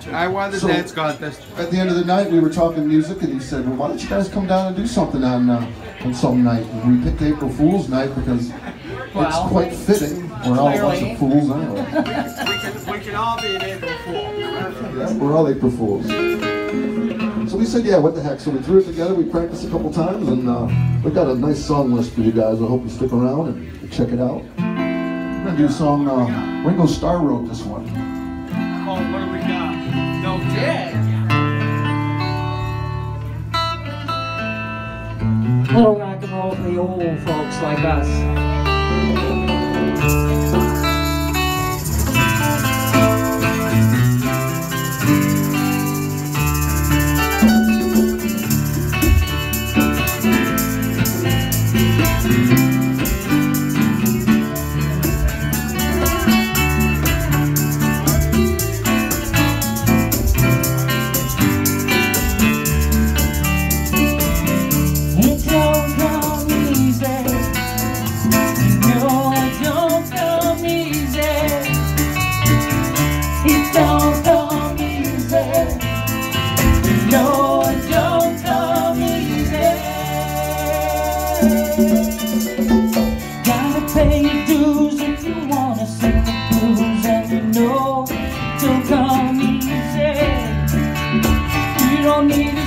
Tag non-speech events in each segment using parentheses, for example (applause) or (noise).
dance. I won the So- dance contest. At the end of the night, we were talking music, and he said, "Well, why don't you guys come down and do something on uh, on some night?" And we picked April Fool's night because Well, it's quite fitting. We're all a bunch of fools (laughs) anyway. We can, we can all be an April Fool. Yeah, we're all April Fools. So we said, yeah, what the heck? So we threw it together, we practiced a couple times, and uh, we've got a nice song list for you guys. I hope you stick around and check it out. We're gonna do a song, uh, Ringo Starr wrote this one. Oh, what do we got? Yeah. Little rock and roll for the old folks like us. No, it don't come easy. Gotta pay your dues if you wanna sing the blues, and you know it don't come easy. You don't need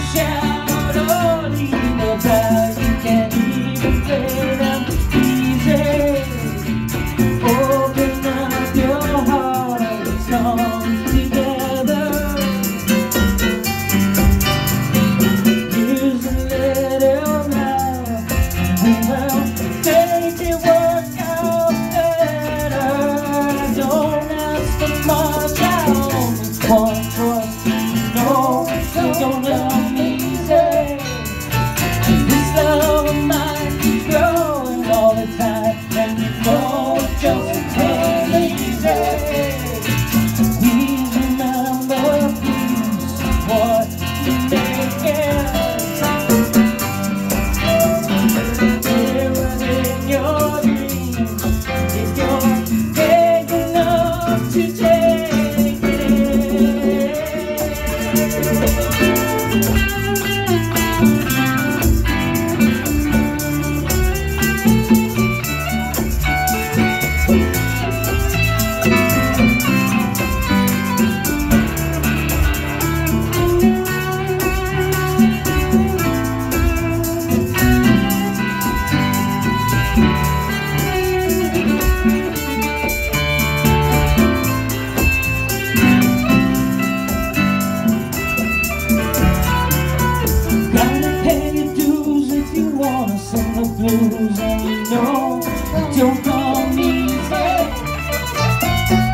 you don't come easy.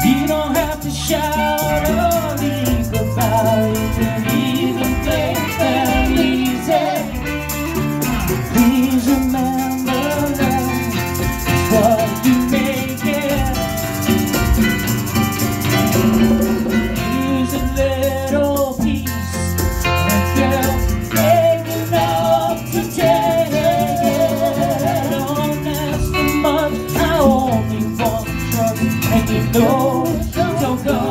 You don't have to shout or leave goodbye. Know don't come